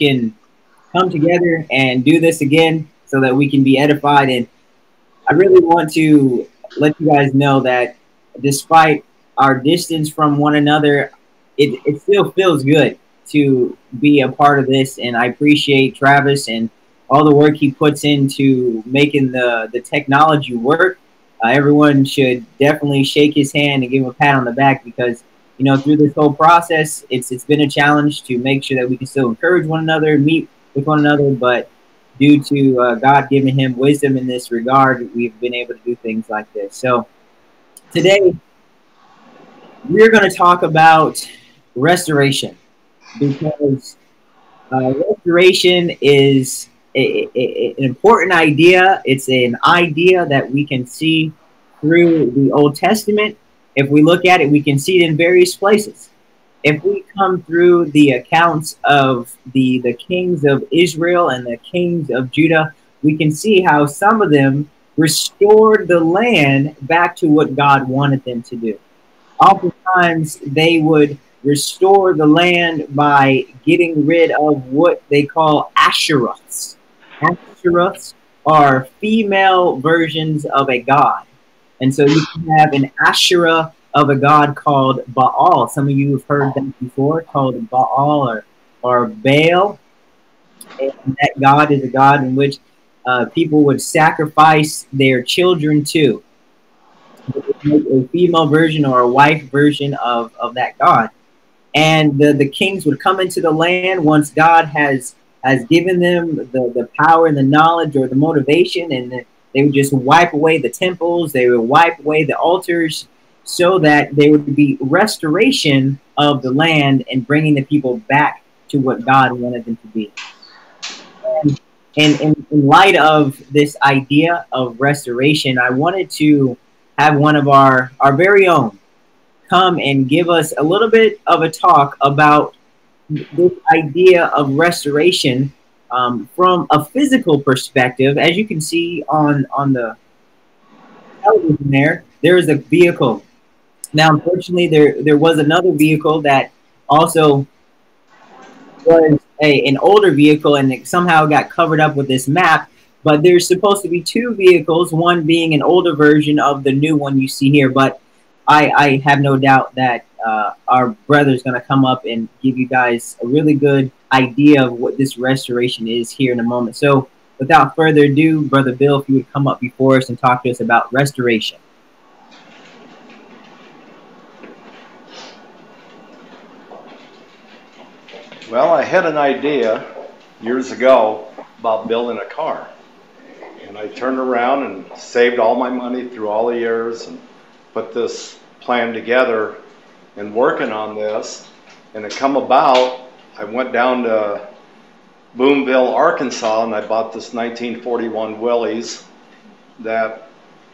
can come together and do this again so that we can be edified. And I really want to let you guys know that despite our distance from one another, it, it still feels good to be a part of this. And I appreciate Travis and all the work he puts into making the, the technology work. Uh, everyone should definitely shake his hand and give him a pat on the back because you know through this whole process, it's it's been a challenge to make sure that we can still encourage one another, meet with one another, but due to uh, God giving him wisdom in this regard, we've been able to do things like this. So today we're going to talk about restoration because uh, restoration is a, a, an important idea. It's an idea that we can see through the Old Testament. If we look at it, we can see it in various places. If we come through the accounts of the, the kings of Israel and the kings of Judah, we can see how some of them restored the land back to what God wanted them to do. Oftentimes, they would restore the land by getting rid of what they call Asheroths. Asheroths are female versions of a god. And so you can have an Asherah of a god called Baal. Some of you have heard that before, called Baal or, or Baal. And that god is a god in which uh, people would sacrifice their children to. A female version or a wife version of, of that god and the, the kings would come into the land once God has has given them the, the power and the knowledge or the motivation, and they would just wipe away the temples, they would wipe away the altars, so that there would be restoration of the land and bringing the people back to what God wanted them to be. And, and in, light of this idea of restoration, I wanted to have one of our, our very own come and give us a little bit of a talk about this idea of restoration um, from a physical perspective. As you can see on on the television there, there is a vehicle. Now, unfortunately, there there was another vehicle that also was a, an older vehicle and it somehow got covered up with this map. But there's supposed to be two vehicles, one being an older version of the new one you see here. But I, I have no doubt that uh, our brother is going to come up and give you guys a really good idea of what this restoration is here in a moment. So, without further ado, Brother Bill, if you would come up before us and talk to us about restoration. Well, I had an idea years ago about building a car. And I turned around and saved all my money through all the years and put this plan together and working on this. And it come about, I went down to Booneville, Arkansas, and I bought this 1941 Willys that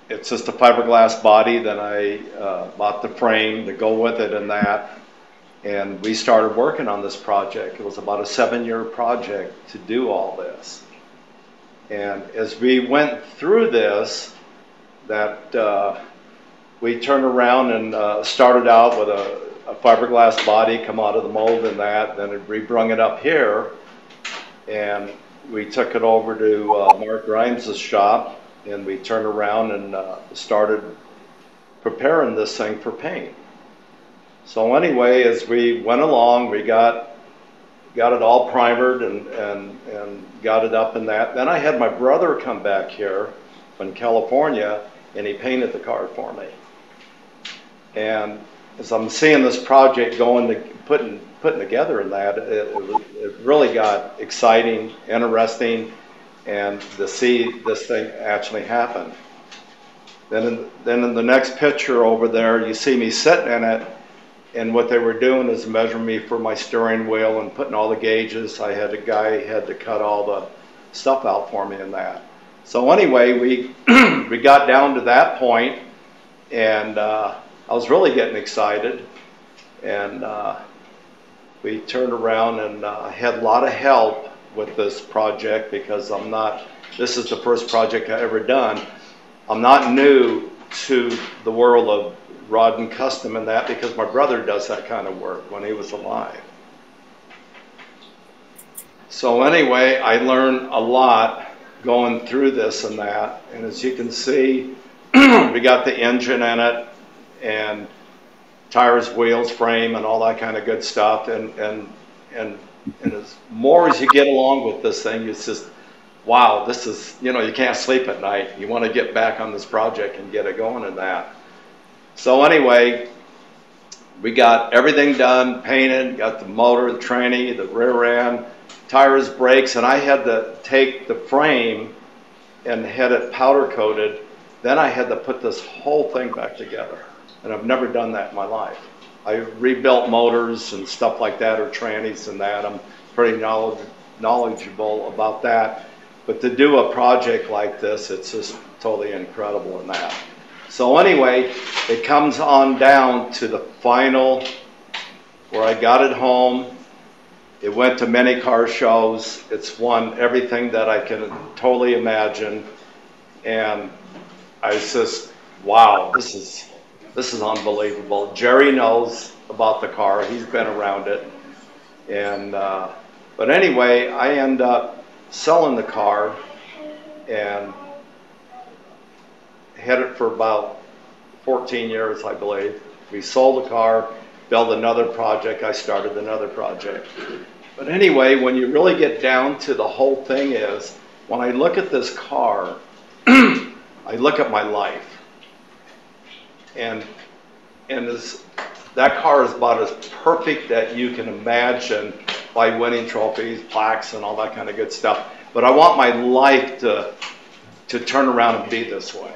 it's just a fiberglass body. Then I uh, bought the frame to go with it and that. And we started working on this project. It was about a seven year project to do all this. And as we went through this, that uh, we turned around and uh, started out with a, a, fiberglass body, come out of the mold and that, then we brung it up here, and we took it over to uh, Mark Grimes' shop, and we turned around and uh, started preparing this thing for paint. So anyway, as we went along, we got got it all primered and, and, and got it up in that. Then I had my brother come back here from California, and he painted the car for me. And as I'm seeing this project going to putting putting together in that, it, it really got exciting, interesting, and to see this thing actually happen. Then in, then in the next picture over there, you see me sitting in it, and what they were doing is measuring me for my steering wheel and putting all the gauges. I had a guy had to cut all the stuff out for me in that. So anyway, we we got down to that point, and uh, I was really getting excited, and uh, we turned around and uh, had a lot of help with this project because I'm not. This is the first project I ever done. I'm not new to the world of rod and custom and that because my brother does that kind of work when he was alive. So anyway, I learned a lot going through this and that. And as you can see, we got the engine in it and tires, wheels, frame, and all that kind of good stuff. And and and and as more as you get along with this thing, it's just wow, this is you know you can't sleep at night. You want to get back on this project and get it going and that. So anyway, we got everything done, painted, got the motor, the tranny, the rear end, tires, brakes, and I had to take the frame and had it powder coated. Then I had to put this whole thing back together. And I've never done that in my life. I rebuilt motors and stuff like that, or trannies and that. I'm pretty knowledge, knowledgeable about that. But to do a project like this, it's just totally incredible in that. So anyway, it comes on down to the final where I got it home. It went to many car shows. It's won everything that I can totally imagine. And I was just, wow, this is this is unbelievable. Jerry knows about the car. He's been around it. And uh, but anyway, I end up selling the car and had it for about 14 years, I believe. We sold the car, built another project. I started another project. But anyway, when you really get down to the whole thing is, when I look at this car, I look at my life. And and as, that car is about as perfect that you can imagine by winning trophies, plaques, and all that kind of good stuff. But I want my life to to turn around and be this way.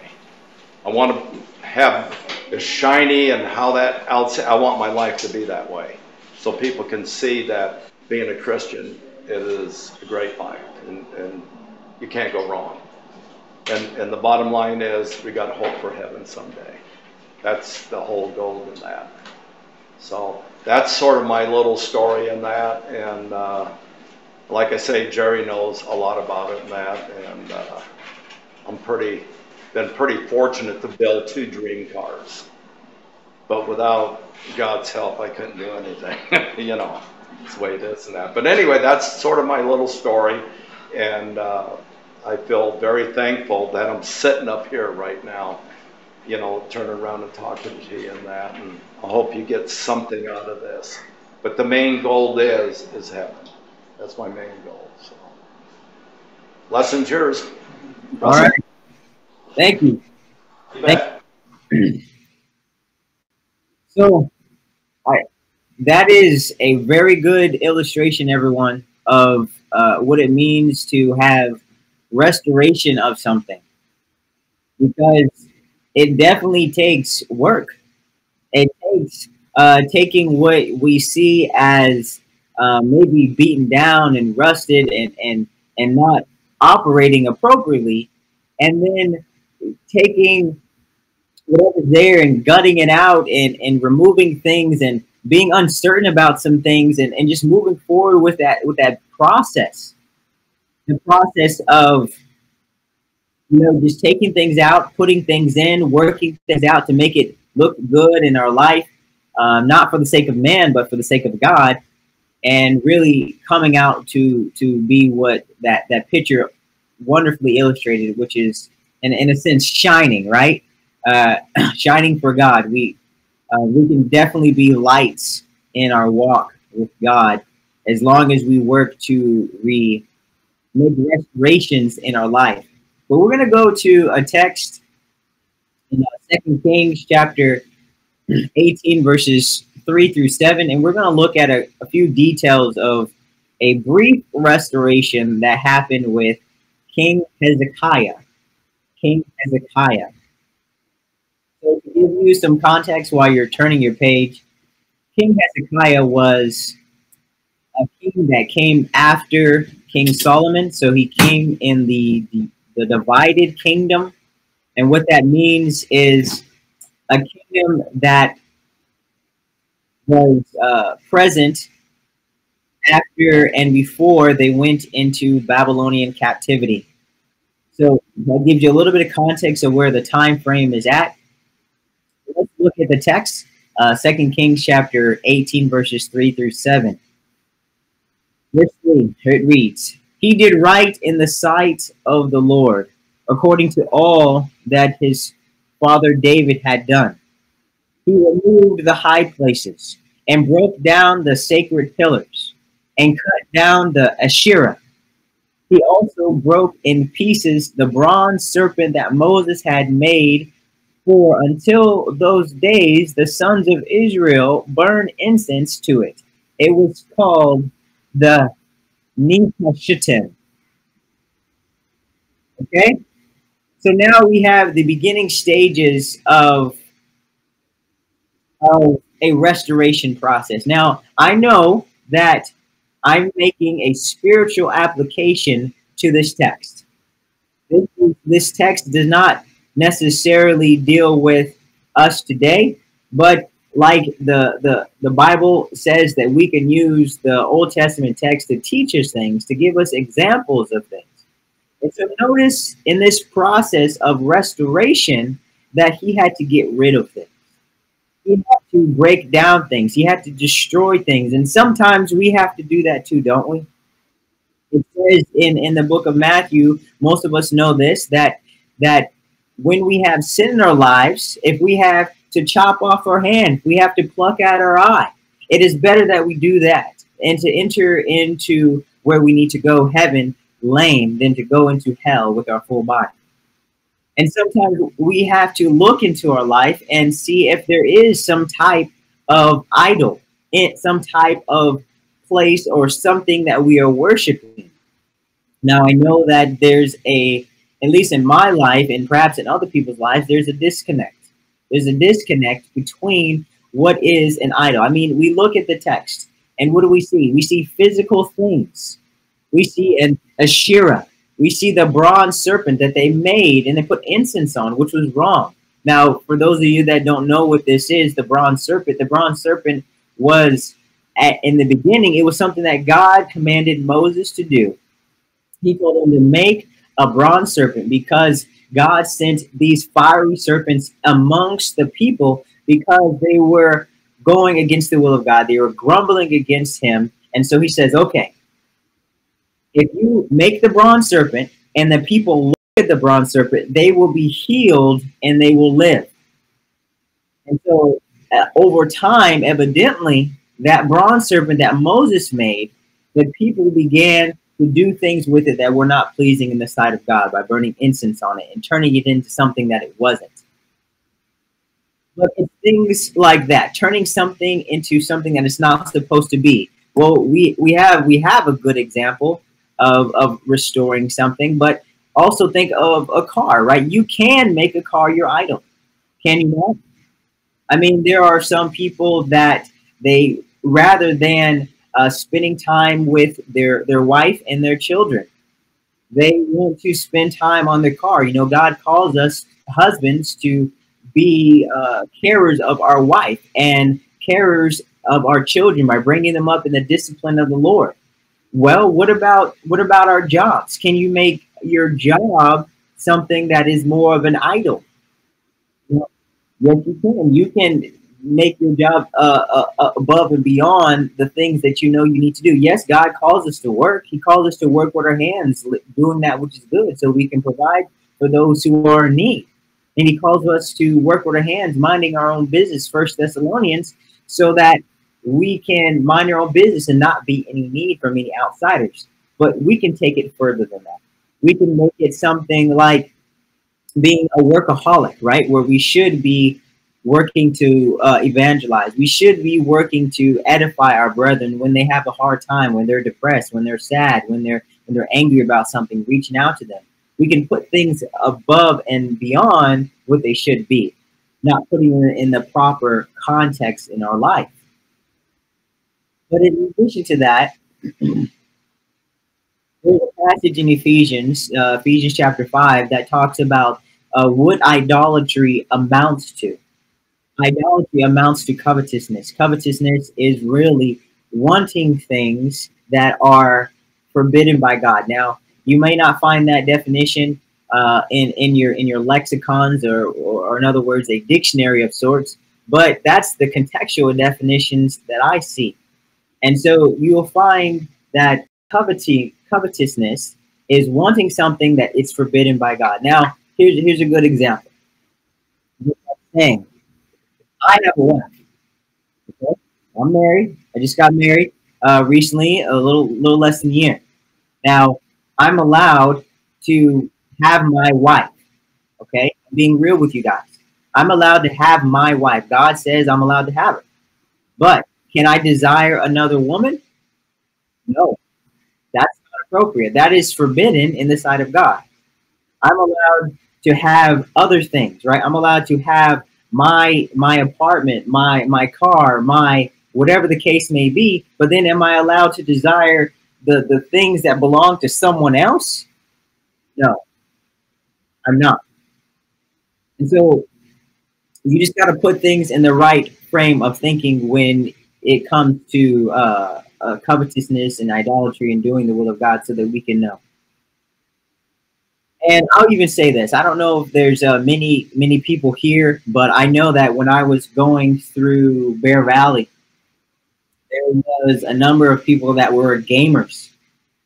I want to have as shiny and how that outside. I want my life to be that way, so people can see that being a Christian it is a great life, and, and you can't go wrong. And and the bottom line is we got hope for heaven someday. That's the whole goal in that. So that's sort of my little story in that, and uh, like I say, Jerry knows a lot about it and that, and uh, I'm pretty been pretty fortunate to build two dream cars. But without God's help, I couldn't do anything. you know, it's the way it is and that. But anyway, that's sort of my little story. And uh, I feel very thankful that I'm sitting up here right now, you know, turning around and talking to you and that. And I hope you get something out of this. But the main goal is, is heaven. That's my main goal. So. Lessons yours. All right. Thank you. Thank you. so, I, that is a very good illustration, everyone, of uh, what it means to have restoration of something. Because it definitely takes work. It takes uh, taking what we see as uh, maybe beaten down and rusted and, and, and not operating appropriately, and then taking whatever's there and gutting it out and, and removing things and being uncertain about some things and, and just moving forward with that with that process. The process of you know just taking things out, putting things in, working things out to make it look good in our life, uh, not for the sake of man, but for the sake of God, and really coming out to to be what that that picture wonderfully illustrated, which is in, in a sense, shining, right? Uh, shining for God. We uh, we can definitely be lights in our walk with God as long as we work to re make restorations in our life. But we're going to go to a text in uh, Second Kings chapter 18, verses 3 through 7, and we're going to look at a, a few details of a brief restoration that happened with King Hezekiah. King Hezekiah. So to give you some context while you're turning your page, King Hezekiah was a king that came after King Solomon. So he came in the, the, the divided kingdom. And what that means is a kingdom that was uh, present after and before they went into Babylonian captivity. So that gives you a little bit of context of where the time frame is at. Let's look at the text, uh, 2 Kings chapter 18, verses 3 through 7. Verse 3, it reads, He did right in the sight of the Lord, according to all that his father David had done. He removed the high places and broke down the sacred pillars and cut down the Asherah. He also broke in pieces the bronze serpent that Moses had made for until those days the sons of Israel burned incense to it. It was called the Nehushtan. Okay? So now we have the beginning stages of, of a restoration process. Now, I know that I'm making a spiritual application to this text. This, this text does not necessarily deal with us today, but like the, the, the Bible says that we can use the Old Testament text to teach us things, to give us examples of things. And so notice in this process of restoration that he had to get rid of things. He had to break down things. He had to destroy things. And sometimes we have to do that too, don't we? It says in, in the book of Matthew, most of us know this, that that when we have sin in our lives, if we have to chop off our hand, we have to pluck out our eye. It is better that we do that and to enter into where we need to go, heaven, lame, than to go into hell with our full body. And sometimes we have to look into our life and see if there is some type of idol, some type of place or something that we are worshiping. Now, I know that there's a, at least in my life and perhaps in other people's lives, there's a disconnect there's a disconnect between what is an idol. I mean, we look at the text and what do we see? We see physical things. We see an Asherah. We see the bronze serpent that they made and they put incense on, which was wrong. Now, for those of you that don't know what this is, the bronze serpent, the bronze serpent was at, in the beginning, it was something that God commanded Moses to do. He told him to make a bronze serpent because God sent these fiery serpents amongst the people because they were going against the will of God. They were grumbling against him. And so he says, okay, if you make the bronze serpent and the people look at the bronze serpent, they will be healed and they will live. And so uh, over time, evidently, that bronze serpent that Moses made, the people began to do things with it that were not pleasing in the sight of God by burning incense on it and turning it into something that it wasn't. But things like that, turning something into something that it's not supposed to be. Well, we, we have we have a good example of, of restoring something, but also think of a car, right? You can make a car your idol. Can you not? I mean, there are some people that they rather than uh, spending time with their their wife and their children. They want to spend time on their car. You know, God calls us husbands to be uh, carers of our wife and carers of our children by bringing them up in the discipline of the Lord. Well, what about what about our jobs? Can you make your job something that is more of an idol? Yes, you can. You can make your job uh, uh, uh, above and beyond the things that you know you need to do. Yes, God calls us to work. He calls us to work with our hands, doing that which is good, so we can provide for those who are in need. And He calls us to work with our hands, minding our own business, First Thessalonians, so that we can mind our own business and not be any need from any outsiders. But we can take it further than that. We can make it something like being a workaholic, right? Where we should be working to uh, evangelize. We should be working to edify our brethren when they have a hard time, when they're depressed, when they're sad, when they're when they're angry about something, reaching out to them. We can put things above and beyond what they should be, not putting it in the proper context in our life. But in addition to that, there's a passage in Ephesians, uh, Ephesians chapter 5, that talks about uh, what idolatry amounts to idolatry amounts to covetousness. Covetousness is really wanting things that are forbidden by God. Now, you may not find that definition uh, in in your in your lexicons or, or, or in other words, a dictionary of sorts, but that's the contextual definitions that I see. And so you'll find that coveting, covetousness is wanting something that is forbidden by God. Now, here's here's a good example. Saying, I have a wife. Okay? I'm married. I just got married uh, recently, a little little less than a year. Now, I'm allowed to have my wife. Okay, I'm being real with you guys. I'm allowed to have my wife. God says I'm allowed to have her. But can I desire another woman? No, that's not appropriate. That is forbidden in the sight of God. I'm allowed to have other things, right? I'm allowed to have my my apartment, my my car, my whatever the case may be. But then, am I allowed to desire the the things that belong to someone else? No, I'm not. And so, you just got to put things in the right frame of thinking when it comes to uh, uh, covetousness and idolatry and doing the will of God, so that we can know. And I'll even say this: I don't know if there's uh, many many people here, but I know that when I was going through Bear Valley, there was a number of people that were gamers,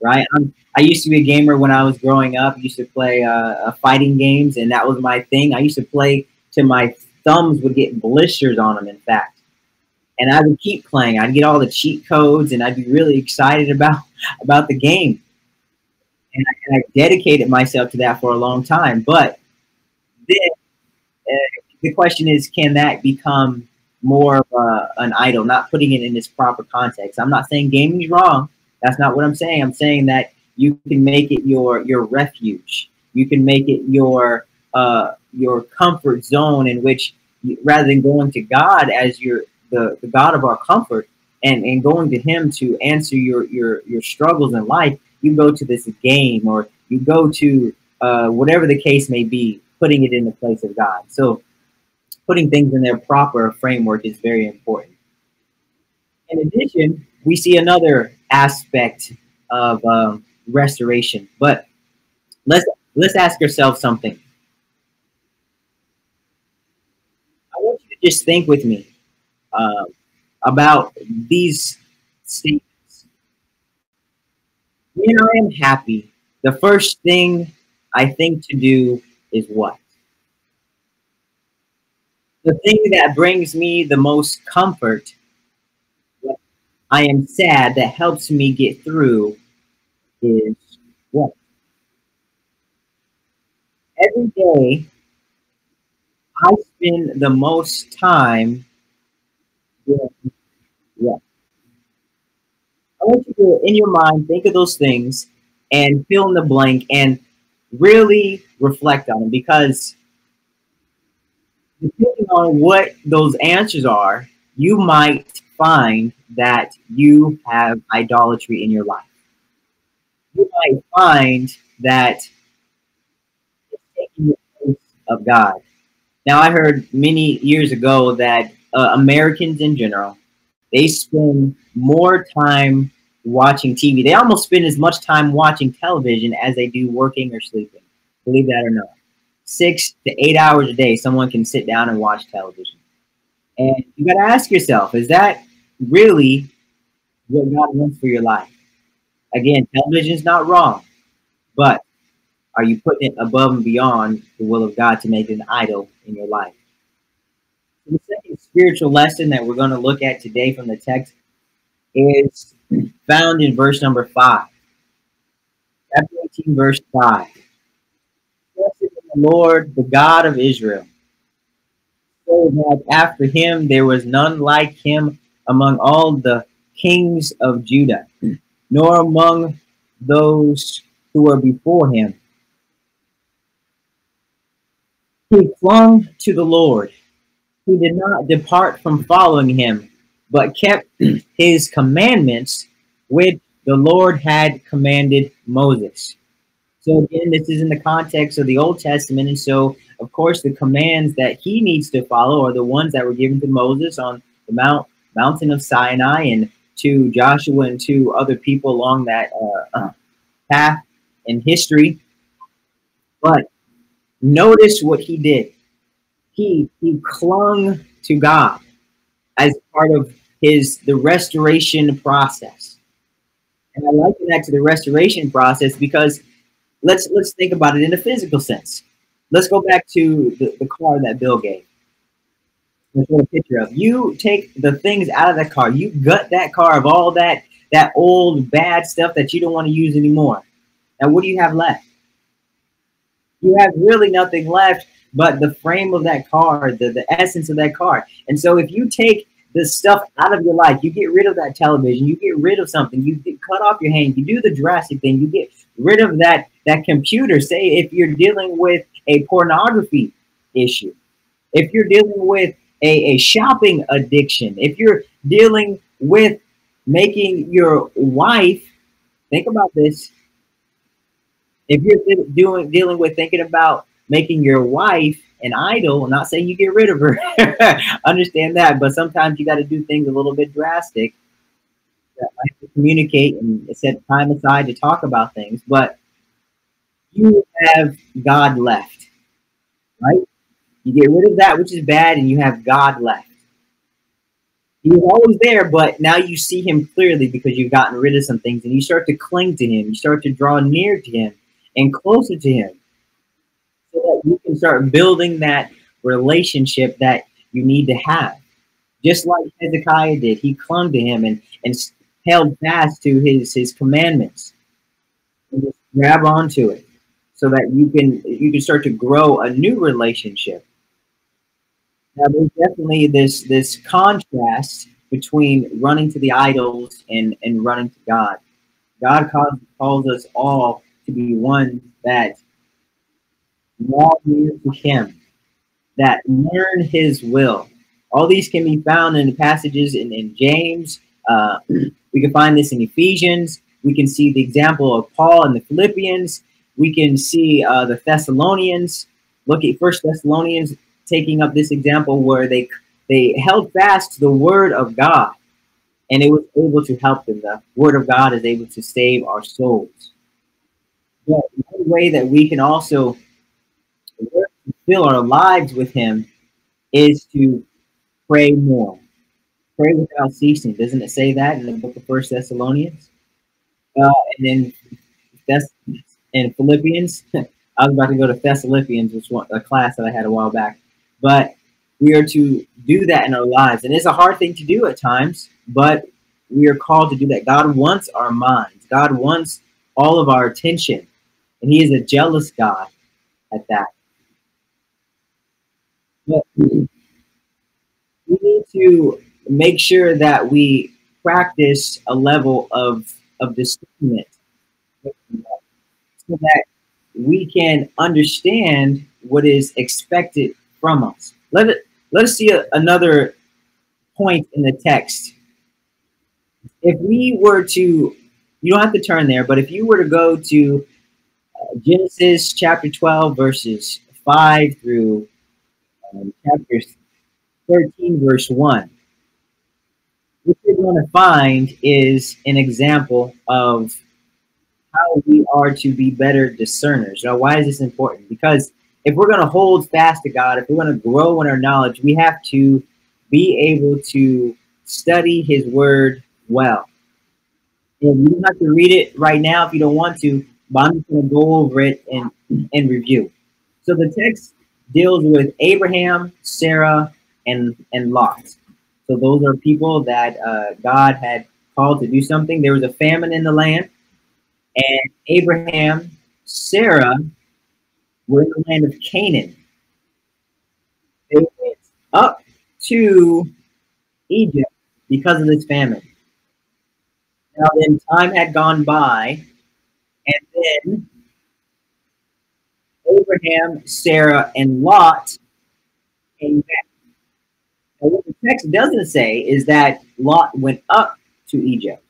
right? I'm, i used to be a gamer when I was growing up. Used to play uh, fighting games, and that was my thing. I used to play till my thumbs would get blisters on them. In fact, and I would keep playing. I'd get all the cheat codes, and I'd be really excited about about the game and I, and I, dedicated myself to that for a long time. But then uh, the question is, can that become more of an idol? Not putting it in its proper context. I'm not saying gaming's wrong. That's not what I'm saying. I'm saying that you can make it your your refuge. You can make it your uh, your comfort zone in which, rather than going to God as your the, the God of our comfort and, and going to Him to answer your your your struggles in life, you go to this game or you go to uh, whatever the case may be, putting it in the place of God. So putting things in their proper framework is very important. In addition, we see another aspect of um, restoration, but let's let's ask yourself something. I want you to just think with me uh, about these statements when I am happy, the first thing I think to do is what? The thing that brings me the most comfort, I am sad, that helps me get through is what? Every day, I spend the most time? I want you to, in your mind, think of those things and fill in the blank and really reflect on them because depending on what those answers are, you might find that you have idolatry in your life. You might find that it's taking the place of God. Now, I heard many years ago that uh, Americans in general, they spend more time watching TV. They almost spend as much time watching television as they do working or sleeping. Believe that or not. Six to eight hours a day, someone can sit down and watch television. And you got to ask yourself, is that really what God wants for your life? Again, television is not wrong, but are you putting it above and beyond the will of God to make it an idol in your life? the second spiritual lesson that we're going to look at today from the text is found in verse number 5. Chapter 18, verse 5. Blessed is the Lord, the God of Israel, so that after him there was none like him among all the kings of Judah, nor among those who were before him. He clung to the Lord. He did not depart from following him but kept his commandments which the Lord had commanded Moses. So again, this is in the context of the Old Testament, and so of course the commands that he needs to follow are the ones that were given to Moses on the Mount Mountain of Sinai and to Joshua and to other people along that uh, uh, path in history. But notice what he did. He he clung to God as part of his the restoration process. And I liken that to the restoration process because let's let's think about it in a physical sense. Let's go back to the, the car that Bill gave. Let's put a picture of. You take the things out of that car. You gut that car of all that that old bad stuff that you don't want to use anymore. Now, what do you have left? You have really nothing left but the frame of that car, the, the essence of that car. And so if you take the stuff out of your life. You get rid of that television. You get rid of something. You cut off your hand. You do the drastic thing. You get rid of that that computer. Say if you're dealing with a pornography issue, if you're dealing with a, a shopping addiction, if you're dealing with making your wife think about this. If you're doing dealing with thinking about making your wife an idol. I'm not saying you get rid of her. Understand that, but sometimes you got to do things a little bit drastic. To communicate and set time aside to talk about things, but you have God left, right? You get rid of that which is bad, and you have God left. He was always there, but now you see him clearly because you've gotten rid of some things, and you start to cling to him. You start to draw near to him and closer to him so that you can start building that relationship that you need to have. Just like Hezekiah did, he clung to him and, and held fast to his, his commandments. And just grab onto it so that you can you can start to grow a new relationship. Now there's definitely this this contrast between running to the idols and, and running to God. God calls, calls us all to be one that draw near to him, that learn his will. All these can be found in the passages in, in James. Uh, we can find this in Ephesians. We can see the example of Paul in the Philippians. We can see uh, the Thessalonians. Look at First Thessalonians taking up this example where they they held fast to the word of God, and it was able to help them. The word of God is able to save our souls. But one way that we can also fill our lives with Him is to pray more. Pray without ceasing. Doesn't it say that in the book of First Thessalonians? Uh, and then that's in Philippians. I was about to go to Thessalonians, which was a class that I had a while back. But we are to do that in our lives. And it's a hard thing to do at times, but we are called to do that. God wants our minds. God wants all of our attention. And he is a jealous God at that. But we need to make sure that we practice a level of, of discernment so that we can understand what is expected from us. Let it let us see a, another point in the text. If we were to, you don't have to turn there, but if you were to go to uh, Genesis chapter 12, verses 5 through um, chapter 13, verse 1. What you're going to find is an example of how we are to be better discerners. Now, why is this important? Because if we're going to hold fast to God, if we're going to grow in our knowledge, we have to be able to study His Word well. And you don't have to read it right now if you don't want to, but I'm just going to go over it and, and review. So the text deals with Abraham, Sarah, and and Lot. So those are people that uh, God had called to do something. There was a famine in the land, and Abraham, Sarah were in the land of Canaan. They went up to Egypt because of this famine. Now then, time had gone by, and then Abraham, Sarah, and Lot. Now, what the text doesn't say is that Lot went up to Egypt.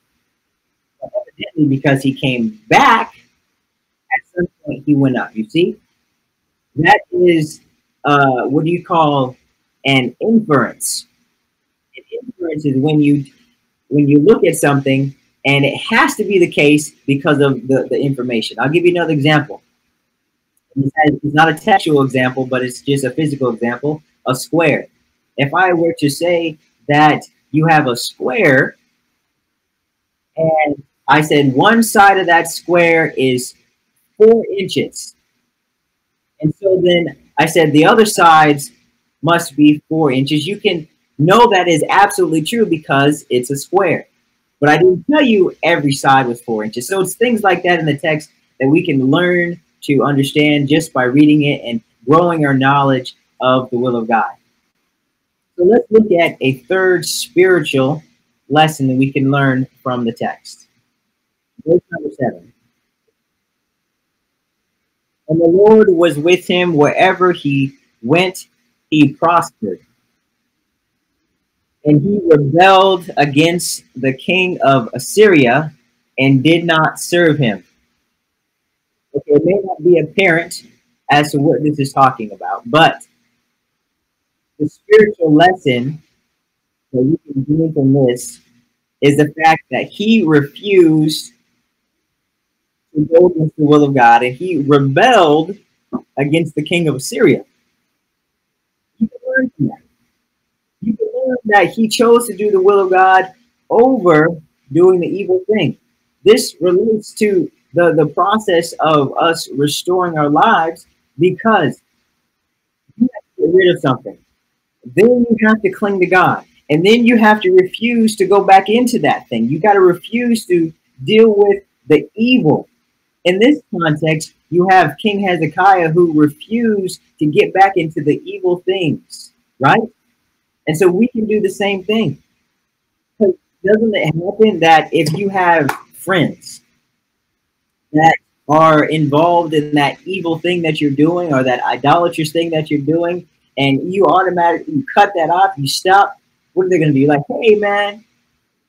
But evidently, because he came back, at some point he went up. You see? That is, uh, what do you call an inference? An inference is when you when you look at something and it has to be the case because of the, the information. I'll give you another example. It's not a textual example, but it's just a physical example, a square. If I were to say that you have a square and I said one side of that square is four inches. And so then I said the other sides must be four inches. You can know that is absolutely true because it's a square. But I didn't tell you every side was four inches. So it's things like that in the text that we can learn to understand just by reading it and growing our knowledge of the will of God. So let's look at a third spiritual lesson that we can learn from the text. Verse number seven. And the Lord was with him wherever he went, he prospered. And he rebelled against the king of Assyria and did not serve him. Okay, it may not be apparent as to what this is talking about, but the spiritual lesson that we can glean from this is the fact that he refused to go against the will of God and he rebelled against the king of Assyria. You can learn from that. You can learn that he chose to do the will of God over doing the evil thing. This relates to the, the process of us restoring our lives because you have to get rid of something. Then you have to cling to God. And then you have to refuse to go back into that thing. You got to refuse to deal with the evil. In this context, you have King Hezekiah who refused to get back into the evil things, right? And so we can do the same thing. Doesn't it happen that if you have friends that are involved in that evil thing that you're doing or that idolatrous thing that you're doing, and you automatically you cut that off, you stop, what are they going to be like? Hey, man,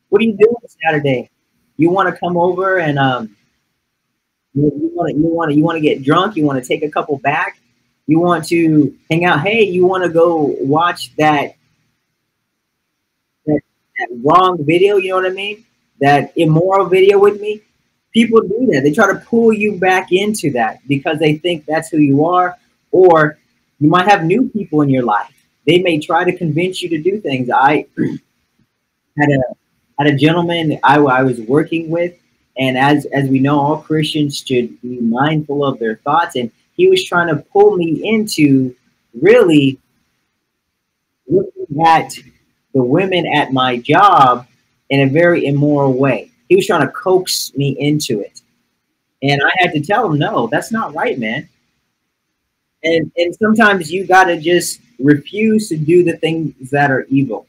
what are you doing Saturday? You want to come over and um, you want to you want to you want to get drunk? You want to take a couple back? You want to hang out? Hey, you want to go watch that that, that wrong video? You know what I mean? That immoral video with me? People do that. They try to pull you back into that because they think that's who you are, or you might have new people in your life. They may try to convince you to do things. I had a had a gentleman I, I was working with, and as as we know, all Christians should be mindful of their thoughts. And he was trying to pull me into really looking at the women at my job in a very immoral way. He was trying to coax me into it. And I had to tell him, no, that's not right, man. And and sometimes you got to just refuse to do the things that are evil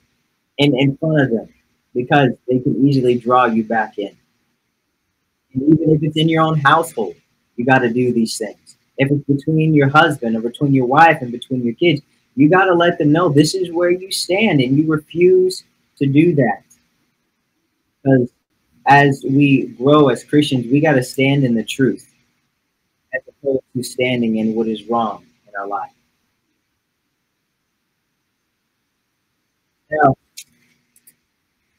in in front of them because they can easily draw you back in. And even if it's in your own household you got to do these things. If it's between your husband or between your wife and between your kids you got to let them know this is where you stand and you refuse to do that. Because as we grow as christians we got to stand in the truth as opposed to standing in what is wrong in our life. Now,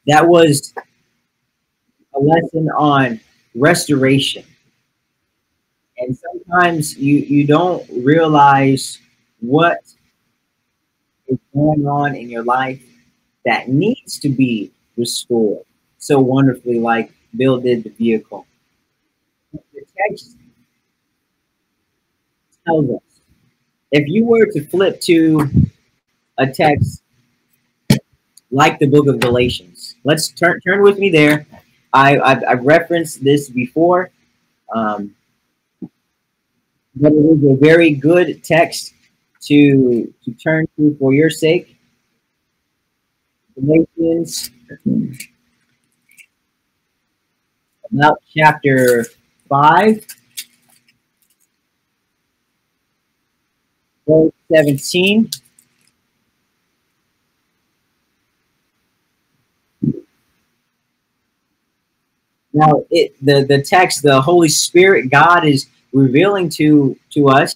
that was a lesson on restoration. And sometimes you, you don't realize what is going on in your life that needs to be restored so wonderfully, like Bill did the vehicle. The text tells us if you were to flip to a text like the book of Galatians, let's turn turn with me there. I, I've, I've referenced this before, um, but it is a very good text to to turn to for your sake. Galatians, about chapter five. verse 17. Now, it the, the text, the Holy Spirit, God is revealing to, to us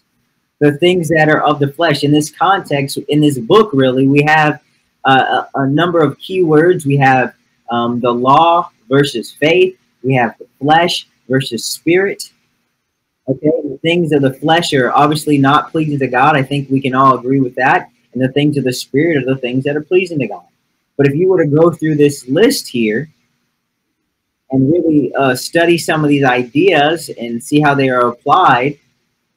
the things that are of the flesh. In this context, in this book, really, we have uh, a, a, number of key words. We have um, the law versus faith. We have the flesh versus spirit. Okay, the things of the flesh are obviously not pleasing to God. I think we can all agree with that. And the things of the spirit are the things that are pleasing to God. But if you were to go through this list here and really uh, study some of these ideas and see how they are applied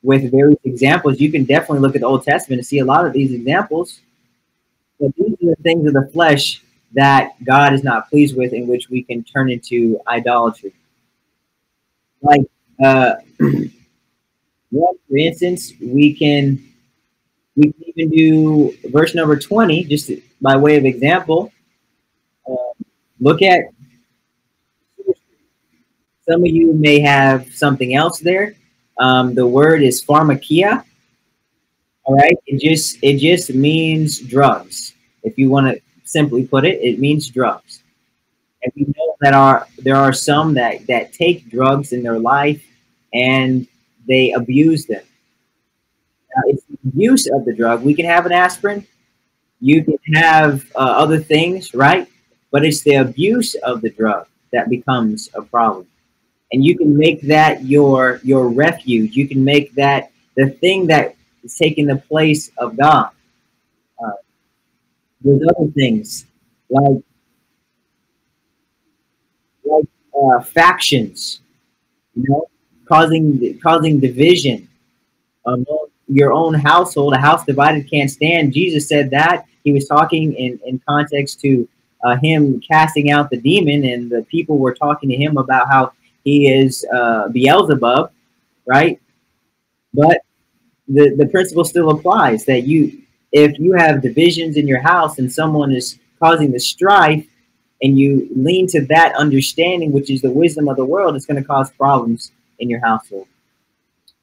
with various examples. You can definitely look at the Old Testament and see a lot of these examples. But these are the things of the flesh that God is not pleased with, in which we can turn into idolatry. Like, uh, for instance, we can we can even do verse number twenty, just by way of example. Uh, look at some of you may have something else there. Um, the word is pharmakia. All right, it just it just means drugs. If you want to simply put it, it means drugs. And we know that are there are some that that take drugs in their life and they abuse them. Now, it's the use of the drug. We can have an aspirin. You can have uh, other things, right? But it's the abuse of the drug that becomes a problem and you can make that your your refuge. You can make that the thing that is taking the place of God. There's other things like like uh, factions, you know, causing causing division among your own household. A house divided can't stand. Jesus said that. He was talking in, in context to uh, him casting out the demon, and the people were talking to him about how he is uh, Beelzebub, right? But the, the principle still applies that you, if you have divisions in your house and someone is causing the strife and you lean to that understanding, which is the wisdom of the world, it's going to cause problems in your household.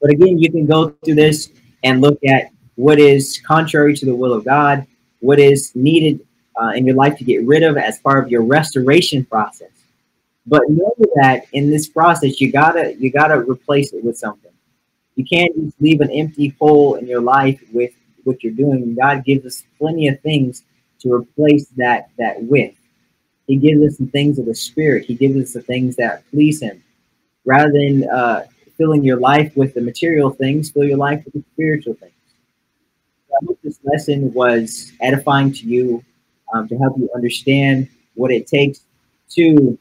But again, you can go through this and look at what is contrary to the will of God, what is needed uh, in your life to get rid of as part of your restoration process. But know that in this process, you gotta you gotta replace it with something. You can't just leave an empty hole in your life with what you're doing. God gives us plenty of things to replace that that with. He gives us the things of the spirit. He gives us the things that please Him, rather than uh, filling your life with the material things. Fill your life with the spiritual things. So I hope this lesson was edifying to you um, to help you understand what it takes to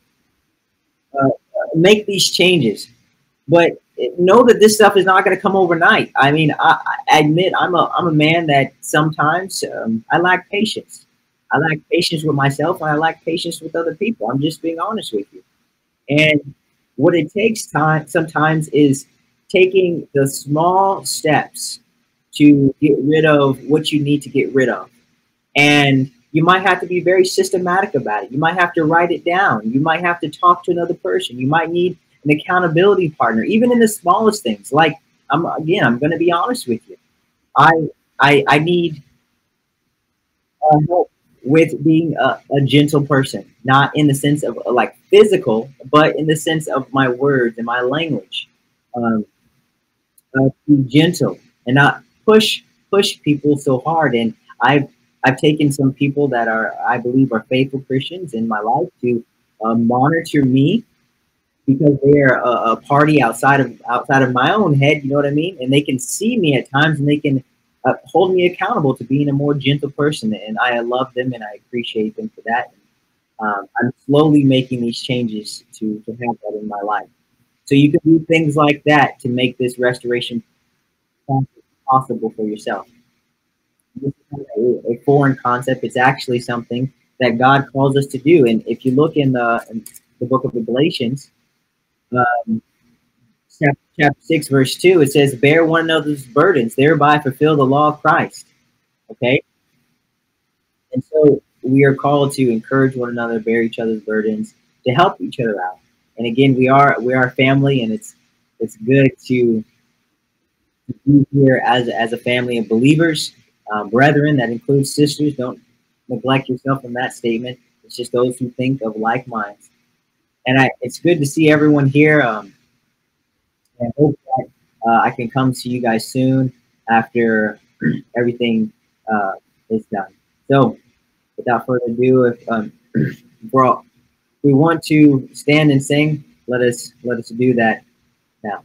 uh, make these changes. But know that this stuff is not going to come overnight. I mean, I, I, admit I'm a I'm a man that sometimes um, I lack patience. I lack patience with myself, and I lack patience with other people. I'm just being honest with you. And what it takes time sometimes is taking the small steps to get rid of what you need to get rid of. And you might have to be very systematic about it. You might have to write it down. You might have to talk to another person. You might need an accountability partner, even in the smallest things. Like I'm again, I'm going to be honest with you. I I, I need uh, help with being a, a, gentle person, not in the sense of like physical, but in the sense of my words and my language. Um, uh, be gentle and not push push people so hard. And I've I've taken some people that are, I believe, are faithful Christians in my life to uh, monitor me because they're a, a, party outside of outside of my own head. You know what I mean? And they can see me at times, and they can uh, hold me accountable to being a more gentle person. And I love them, and I appreciate them for that. Um, I'm slowly making these changes to to have that in my life. So you can do things like that to make this restoration possible for yourself a foreign concept. It's actually something that God calls us to do. And if you look in the, in the book of Galatians, um, chapter, chapter 6, verse 2, it says, Bear one another's burdens, thereby fulfill the law of Christ. Okay? And so we are called to encourage one another, bear each other's burdens, to help each other out. And again, we are we are family, and it's it's good to be here as as a family of believers um, brethren, that includes sisters. Don't neglect yourself in that statement. It's just those who think of like minds. And I, it's good to see everyone here. Um, I hope that uh, I can come to you guys soon after everything uh, is done. So, without further ado, if um, we want to stand and sing, let us let us do that now.